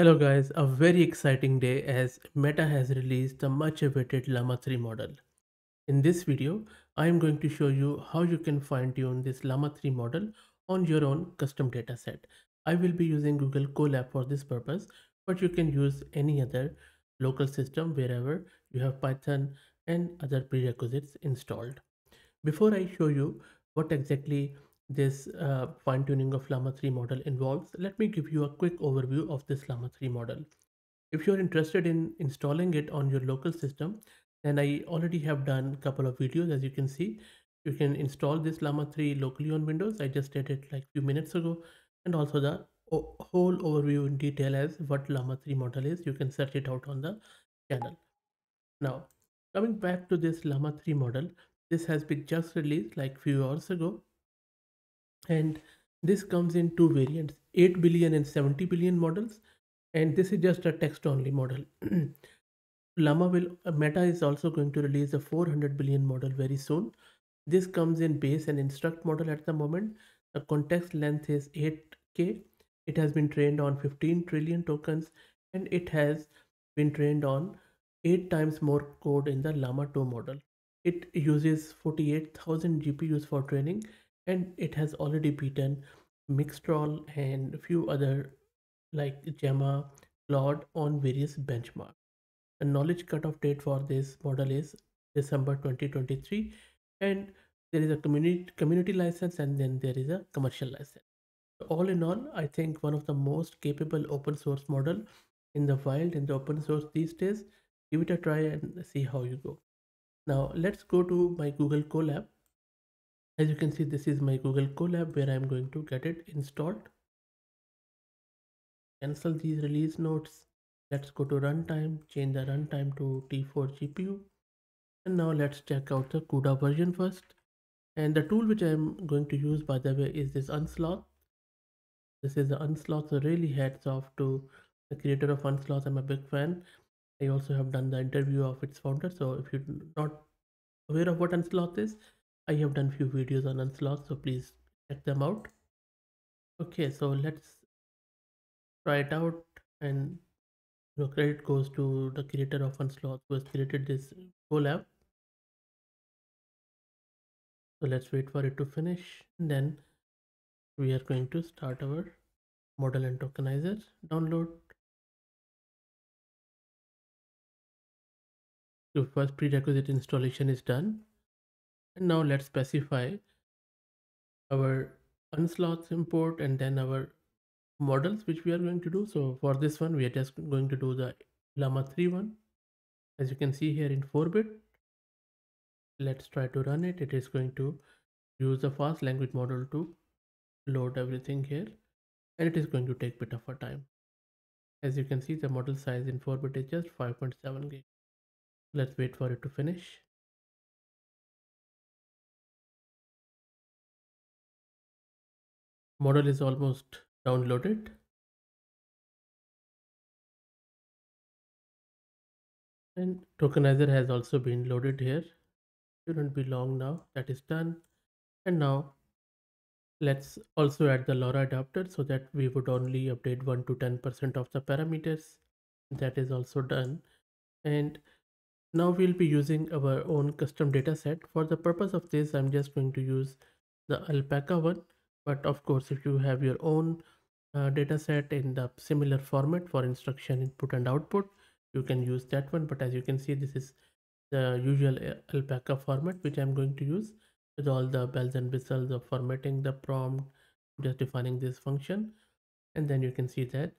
Hello guys, a very exciting day as Meta has released the much awaited Llama 3 model. In this video, I am going to show you how you can fine tune this Llama 3 model on your own custom dataset. I will be using Google Colab for this purpose, but you can use any other local system wherever you have Python and other prerequisites installed. Before I show you what exactly this uh, fine tuning of Llama 3 model involves, let me give you a quick overview of this Llama 3 model. If you're interested in installing it on your local system, then I already have done a couple of videos as you can see. You can install this Llama 3 locally on Windows. I just did it like few minutes ago and also the whole overview in detail as what Llama 3 model is. You can search it out on the channel. Now, coming back to this Llama 3 model, this has been just released like few hours ago and this comes in two variants 8 billion and 70 billion models. And this is just a text only model. Llama will uh, meta is also going to release a 400 billion model very soon. This comes in base and instruct model at the moment. The context length is 8k it has been trained on 15 trillion tokens and it has been trained on 8 times more code in the llama 2 model. It uses 48000 gpus for training and it has already beaten Mixtral and a few other like Gemma, Claude on various benchmarks. The knowledge cutoff date for this model is December 2023 and there is a community community license and then there is a commercial license. All in all, I think one of the most capable open source model in the wild in the open source these days. Give it a try and see how you go. Now let's go to my Google Colab as you can see this is my google colab where i'm going to get it installed. Cancel these release notes. Let's go to runtime change the runtime to t4 gpu and now let's check out the cuda version first. And the tool which i'm going to use by the way is this unsloth. This is the unsloth so really hats off to the creator of unsloth. I'm a big fan. I also have done the interview of its founder so if you're not aware of what unsloth is I have done few videos on Unsloth, so please check them out. Okay, so let's try it out and you know, credit goes to the creator of Unsloth who has created this Colab. So let's wait for it to finish and then we are going to start our model and tokenizer download. The first prerequisite installation is done and now let's specify our unsloth import and then our models which we are going to do. So for this one we are just going to do the llama 3 one. As you can see here in 4 bit let's try to run it. It is going to use the fast language model to load everything here and it is going to take bit of a time. As you can see the model size in 4 bit is just 5.7 gig. Let's wait for it to finish model is almost downloaded. And tokenizer has also been loaded here. Shouldn't be long now. That is done. And now let's also add the LoRa adapter so that we would only update 1 to 10 percent of the parameters. That is also done. And now we'll be using our own custom data set for the purpose of this i'm just going to use the alpaca one but of course if you have your own uh, data set in the similar format for instruction input and output you can use that one. But as you can see this is the usual uh, alpaca format which i'm going to use with all the bells and whistles of formatting the prompt just defining this function. And then you can see that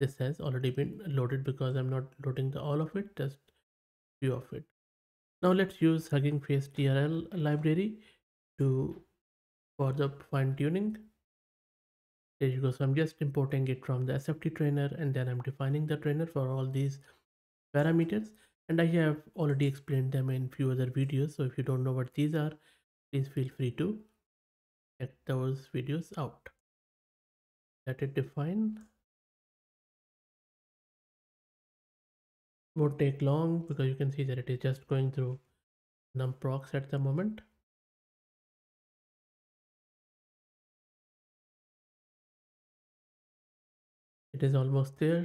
this has already been loaded because i'm not loading the all of it just few of it. Now let's use hugging face trl library to for the fine tuning. There you go. So i'm just importing it from the sft trainer and then i'm defining the trainer for all these parameters. And i have already explained them in few other videos. So if you don't know what these are please feel free to check those videos out. Let it define. Won't take long because you can see that it is just going through numprox at the moment it is almost there.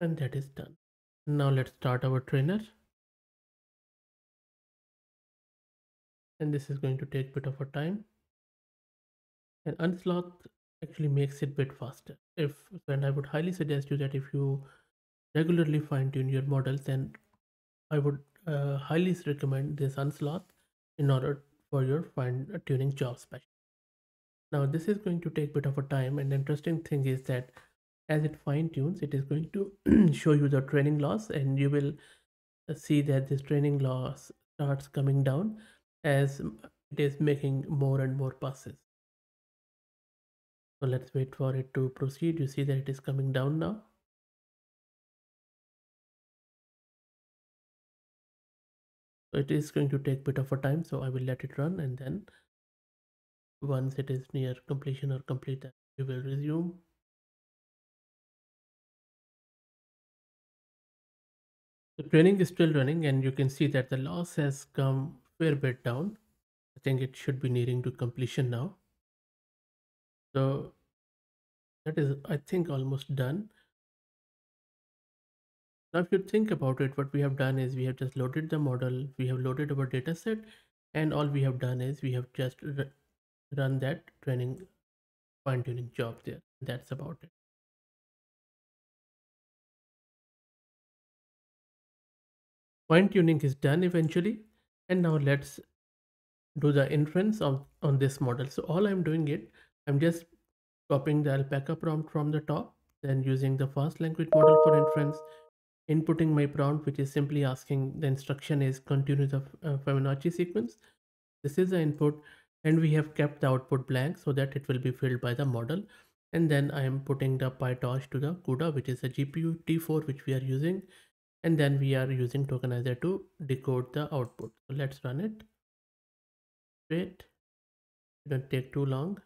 And that is done. Now let's start our trainer. And this is going to take bit of a time. And unsloth actually makes it bit faster. If and i would highly suggest you that if you regularly fine tune your models then i would uh, highly recommend this unsloth in order for your fine tuning job special now this is going to take a bit of a time and interesting thing is that as it fine tunes it is going to show you the training loss and you will uh, see that this training loss starts coming down as it is making more and more passes. So let's wait for it to proceed. You see that it is coming down now. So it is going to take bit of a time so i will let it run and then once it is near completion or complete we will resume. The training is still running and you can see that the loss has come fair bit down. I think it should be nearing to completion now. So that is i think almost done. Now, if you think about it, what we have done is we have just loaded the model, we have loaded our data set, and all we have done is we have just run that training fine tuning job there. That's about it. Fine tuning is done eventually. And now let's do the inference on, on this model. So all I'm doing it, I'm just copying the alpaca prompt from the top, then using the fast language model for inference, inputting my prompt which is simply asking the instruction is continue the uh, Fibonacci sequence. This is the input and we have kept the output blank so that it will be filled by the model and then I am putting the PyTorch to the CUDA which is a GPU T4 which we are using and then we are using tokenizer to decode the output. So let's run it. Wait, it don't take too long.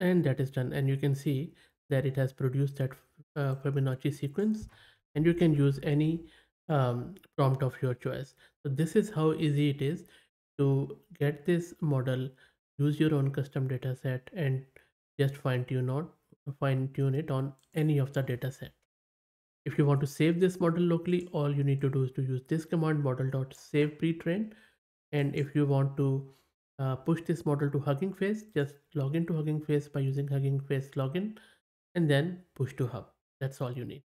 And that is done and you can see that it has produced that uh, Fibonacci sequence and you can use any um, prompt of your choice. So this is how easy it is to get this model, use your own custom data set and just fine tune on fine tune it on any of the data set. If you want to save this model locally, all you need to do is to use this command model.save pre-train. And if you want to uh, push this model to Hugging Face, just log into Hugging Face by using Hugging Face login and then push to hub that's all you need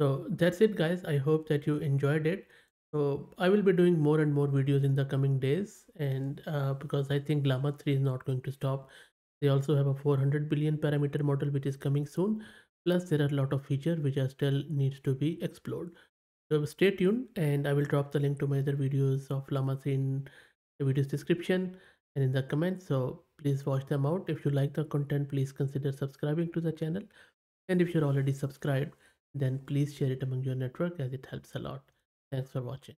so that's it guys. I hope that you enjoyed it. So i will be doing more and more videos in the coming days and uh, because i think llama 3 is not going to stop. They also have a 400 billion parameter model which is coming soon. Plus there are a lot of features which are still needs to be explored. So stay tuned and i will drop the link to my other videos of llama 3 in the video's description and in the comments. So please watch them out. If you like the content please consider subscribing to the channel. And if you're already subscribed then please share it among your network as it helps a lot. Thanks for watching